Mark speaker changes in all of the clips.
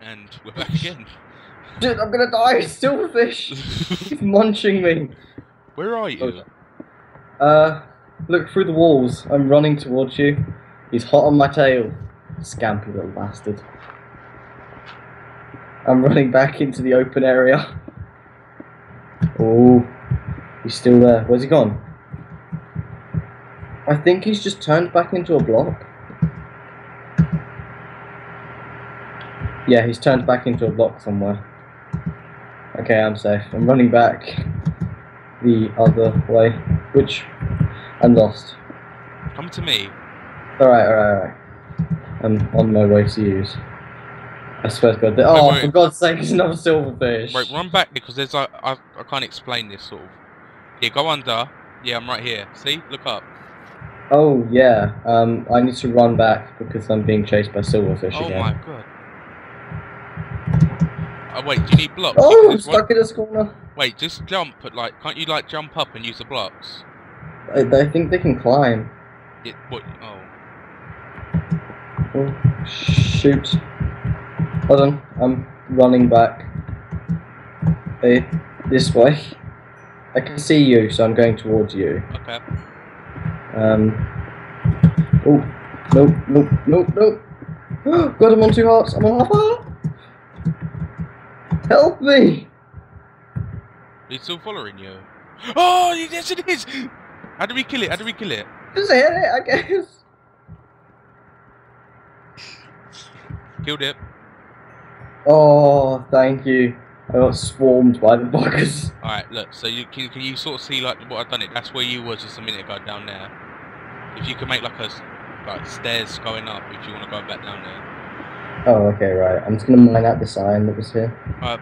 Speaker 1: And we're back again.
Speaker 2: Dude, I'm gonna die. Silverfish. He's munching me.
Speaker 1: Where are you?
Speaker 2: Uh, look through the walls. I'm running towards you. He's hot on my tail. Scampy little bastard. I'm running back into the open area. Oh, he's still there. Where's he gone? I think he's just turned back into a block. Yeah, he's turned back into a block somewhere. Okay, I'm safe. I'm running back the other way, which I'm lost.
Speaker 1: Come to me.
Speaker 2: Alright, alright, alright. I'm on my way to use. I swear to God. Oh,
Speaker 1: wait.
Speaker 2: for God's sake, it's another silverfish.
Speaker 1: Right, run back because there's like I, I can't explain this sort of. Here, go under. Yeah, I'm right here. See, look up.
Speaker 2: Oh, yeah. Um, I need to run back because I'm being chased by silverfish
Speaker 1: Oh
Speaker 2: again.
Speaker 1: Oh my god. Oh wait, do you need blocks?
Speaker 2: Oh, I'm stuck in this corner.
Speaker 1: Wait, just jump. But like, can't you like jump up and use the blocks?
Speaker 2: I, I think they can climb.
Speaker 1: It what? Oh,
Speaker 2: Oh, shoot. Hold on, I'm running back. Hey, this way. I can see you, so I'm going towards you.
Speaker 1: okay.
Speaker 2: Um. Oh, nope, nope, nope, nope. God, I'm on two hearts. I'm on half heart. Help me!
Speaker 1: He's still following you. Oh, yes it is. How do we kill it? How do we kill it?
Speaker 2: Just hit it, I guess.
Speaker 1: Killed it.
Speaker 2: Oh, thank you. I got swarmed by the buggers.
Speaker 1: All right, look. So you can can you sort of see like what I've done it? That's where you were just a minute ago down there. If you can make like a like stairs going up, if you want to go back down there.
Speaker 2: Oh, okay, right. I'm just gonna mine out the sign that was here.
Speaker 1: Uh,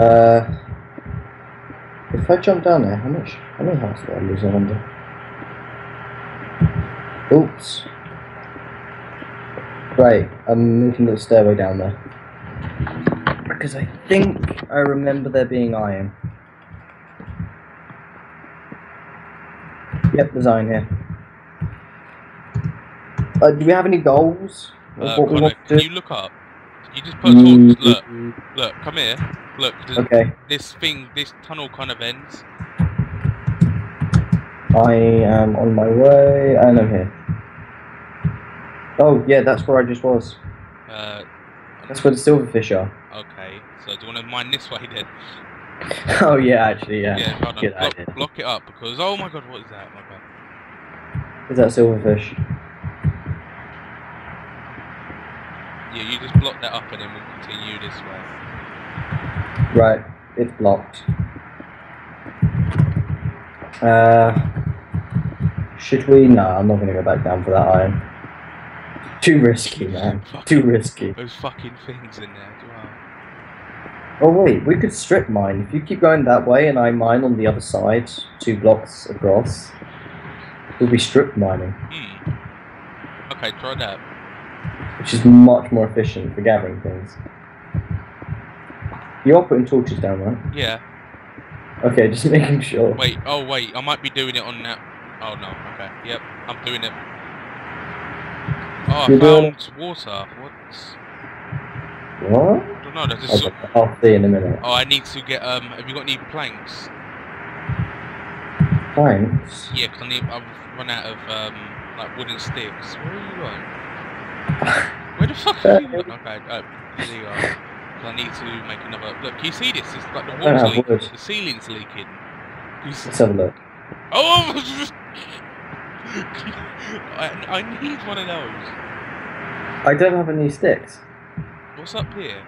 Speaker 2: Uh, if I jump down there, how much? How many hearts do I lose? I wonder. Oops. Right, I'm moving the stairway down there. Because I think I remember there being iron. Yep, there's iron here. Uh, do we have any goals?
Speaker 1: uh,
Speaker 2: what
Speaker 1: Connor, can you look up? You just put torch. Look, look, come here. Look, th-
Speaker 2: Okay,
Speaker 1: this thing, this tunnel kind of ends.
Speaker 2: I am on my way, and I'm here. Oh, yeah, that's where I just was.
Speaker 1: Uh,
Speaker 2: That's where the silverfish are.
Speaker 1: okay. So do you want to mine this way then?
Speaker 2: oh, yeah, actually, yeah.
Speaker 1: Yeah, hold on.
Speaker 2: Good
Speaker 1: Block,
Speaker 2: idea.
Speaker 1: block it up because oh my god, what is that? My god.
Speaker 2: Is that silverfish?
Speaker 1: Yeah, you just block that up and then we'll continue this way.
Speaker 2: Right, it's blocked. Uh, should we? No, I'm not gonna go back down for that iron. Too risky, man. Too risky.
Speaker 1: Those fucking things in there as well.
Speaker 2: Oh wait, we could strip mine. If you keep going that way and I mine on the other side, two blocks across, we'll be strip mining,
Speaker 1: Hmm. Okay, try that.
Speaker 2: Which is much more efficient for gathering things. You are putting torches down, right?
Speaker 1: Yeah.
Speaker 2: Okay, just making sure.
Speaker 1: Wait. Oh wait, I might be doing it on that. Oh no. Okay. Yep, I'm doing it. Oh, I
Speaker 2: You're doing
Speaker 1: found water. What?
Speaker 2: What?
Speaker 1: I don't know. There's just.
Speaker 2: Okay, I'll see in a minute.
Speaker 1: Oh, I need to get. Um, have you got any planks?
Speaker 2: Thanks.
Speaker 1: Yeah, 'cause I need. I've run out of um, like wooden sticks. Where are you going? Where the fuck are you? Uh, okay. Oh, there you are. I need to make another. Look, can you see this? It's like the walls leaking.
Speaker 2: wood.
Speaker 1: The ceiling's leaking.
Speaker 2: Let's have a look.
Speaker 1: Oh! I, I need one of those.
Speaker 2: I don't have any sticks.
Speaker 1: What's up here?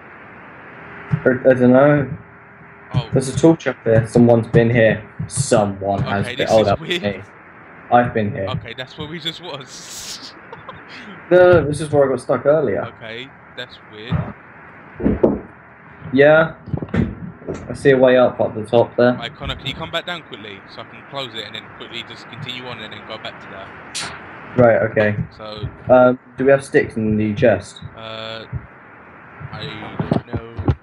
Speaker 2: I, I don't know.
Speaker 1: Oh,
Speaker 2: There's a torch up there. Someone's been here. Someone has
Speaker 1: Okay,
Speaker 2: been.
Speaker 1: this
Speaker 2: Oh,
Speaker 1: is
Speaker 2: that was
Speaker 1: weird.
Speaker 2: me. I've been here.
Speaker 1: okay, that's where we just was.
Speaker 2: No, this is where I got stuck earlier.
Speaker 1: okay, that's weird.
Speaker 2: Yeah. I see a way up at the top there.
Speaker 1: Right, Connor, can you come back down quickly so I can close it and then quickly just continue on and then go back to that?
Speaker 2: Right. Okay.
Speaker 1: So,
Speaker 2: Um, do we have sticks in the chest?
Speaker 1: uh, I don't know.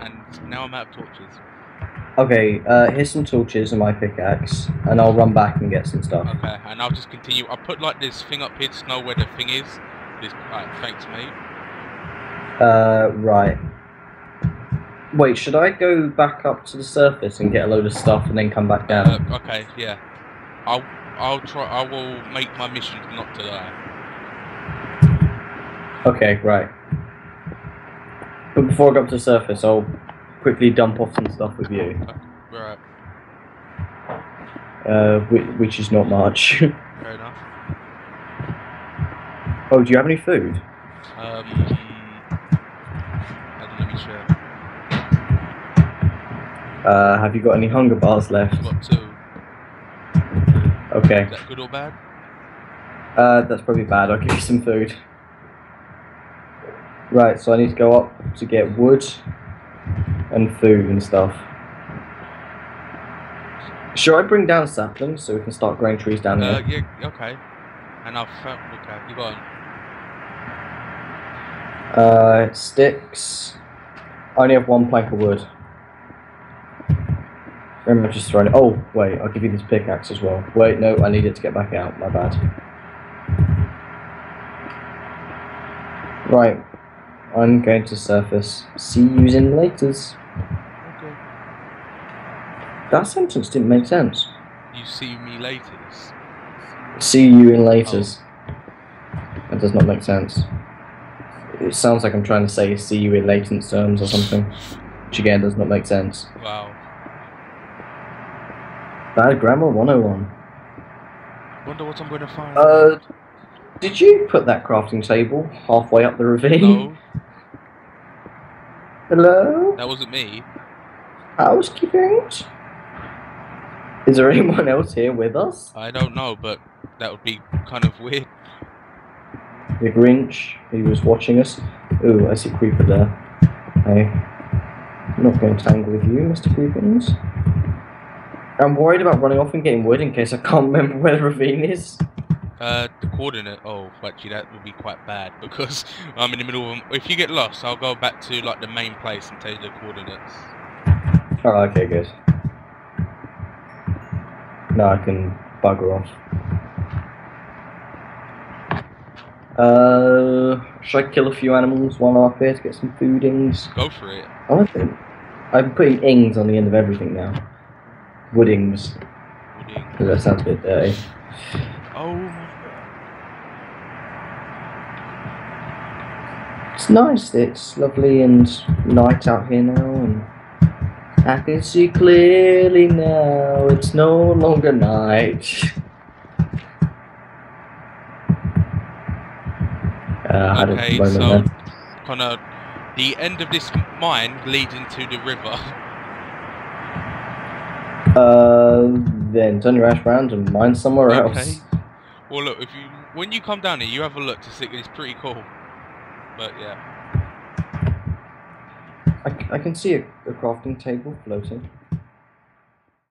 Speaker 1: And now I'm out of torches.
Speaker 2: Okay. Uh, here's some torches and my pickaxe, and I'll run back and get some stuff.
Speaker 1: Okay, and I'll just continue. I'll put like this thing up here to know where the thing is, This, right, thanks, mate.
Speaker 2: Uh, right. Wait, should I go back up to the surface and get a load of stuff and then come back down?
Speaker 1: Uh, okay, yeah. I'll I'll try. I will make my mission not to die.
Speaker 2: Okay, right. But before I go up to the surface, I'll quickly dump off some stuff with you,
Speaker 1: Right,
Speaker 2: uh, which, which is not much.
Speaker 1: fair enough.
Speaker 2: oh, do you have any food?
Speaker 1: Um, on, let me check.
Speaker 2: Uh, have you got any hunger bars left?
Speaker 1: I've got two.
Speaker 2: Okay,
Speaker 1: Is that good or bad?
Speaker 2: uh, that's probably bad. I'll give you some food. Right, so I need to go up to get wood and food and stuff. Should I bring down saplings so we can start growing trees down
Speaker 1: Uh,
Speaker 2: here?
Speaker 1: yeah, okay. And I've found. Okay, you got 'em.
Speaker 2: Uh, sticks. I only have one plank of wood. Very much just throwing it. Oh, wait, I'll give you this pickaxe as well. Wait, no, I need it to get back out. My bad. Right, I'm going to surface. See you in laters.
Speaker 1: Okay.
Speaker 2: That sentence didn't make sense.
Speaker 1: You see me later.
Speaker 2: See you in laters. That does not make sense. It sounds like I'm trying to say see you in latent terms or something, which again does not make sense.
Speaker 1: Wow.
Speaker 2: Bad grammar 101.
Speaker 1: Wonder what I'm going to find.
Speaker 2: Uh, did you put that crafting table halfway up the ravine?
Speaker 1: no,
Speaker 2: Hello?
Speaker 1: that wasn't me.
Speaker 2: Housekeeping? Is there anyone else here with us?
Speaker 1: I don't know, but that would be kind of weird.
Speaker 2: The Grinch, he was watching us. Ooh, I see Creeper there. Hey. I'm not going to tangle with you, Mr. Creepins. I'm worried about running off and getting wood in case I can't remember where the ravine is.
Speaker 1: Uh, the coordinate. Oh, actually, that would be quite bad because I'm in the middle of. Them. If you get lost, I'll go back to like the main place and tell you the coordinates.
Speaker 2: Oh, okay, good. Now I can bugger off. Uh, should I kill a few animals while I'm up here to get some foodings?
Speaker 1: Go for it.
Speaker 2: I like them. I'm putting ings on the end of everything now. Woodings.
Speaker 1: Wooding.
Speaker 2: 'cause that sounds a bit dirty.
Speaker 1: Oh my god.
Speaker 2: It's nice. It's lovely and night out here now, and I can see clearly now. It's no longer night. Uh, I
Speaker 1: Okay, so kind of the end of this mine leads into the river.
Speaker 2: Uh, then turn your ass around and mine somewhere
Speaker 1: Okay.
Speaker 2: else.
Speaker 1: Well, look, if you when you come down here, you have a look to see. It's pretty cool. But yeah,
Speaker 2: I, I can see a, a crafting table floating.